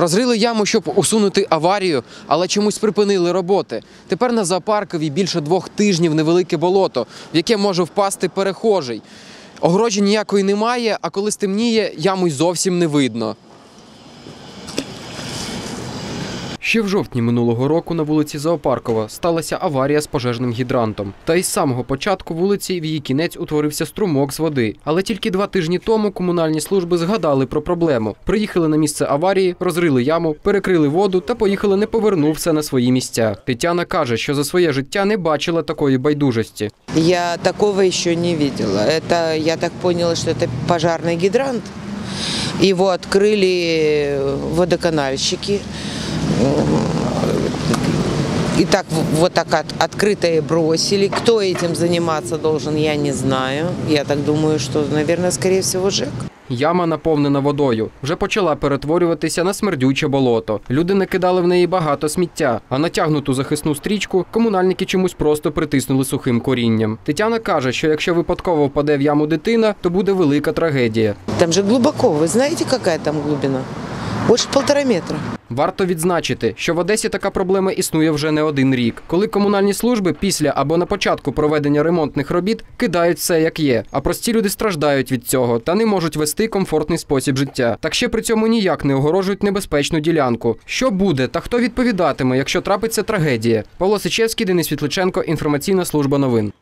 Розрили яму, щоб усунути аварію, але чомусь припинили роботи. Тепер на зоопаркові більше двох тижнів невелике болото, в яке може впасти перехожий. Огорожі ніякої немає, а коли стемніє, яму й зовсім не видно. Ще в жовтні минулого року на вулиці Зоопаркова сталася аварія з пожежним гідрантом. Та із самого початку вулиці в її кінець утворився струмок з води. Але тільки два тижні тому комунальні служби згадали про проблему. Приїхали на місце аварії, розрили яму, перекрили воду та поїхали не повернув все на свої місця. Тетяна каже, що за своє життя не бачила такої байдужості. Я такого еще не видела. Это, я так поняла, что это пожарный гидрант. Его открыли водоканальщики. И так вот так от- открыто и бросили. Кто этим заниматься должен, я не знаю. Я так думаю, что, наверное, скорее всего, ЖЭК. Яма наповнена водою. Вже почала перетворюватися на смердюче болото. Люди накидали в неї багато сміття, а натягнуту захисну стрічку комунальники чомусь просто притиснули сухим корінням. Тетяна каже, що якщо випадково впаде в яму дитина, то буде велика трагедія. Там же глубоко. Вы знаете, какая там глубина? Больше полтора метра. Варто відзначити, що в Одесі така проблема існує вже не один рік, коли комунальні служби після або на початку проведення ремонтних робіт кидають все як є, а прості люди страждають від цього та не можуть вести комфортний спосіб життя. Так ще при цьому ніяк не огорожують небезпечну ділянку. Що буде та хто відповідатиме, якщо трапиться трагедія? Павло Сичевський, Денис Світличенко, інформаційна служба новин.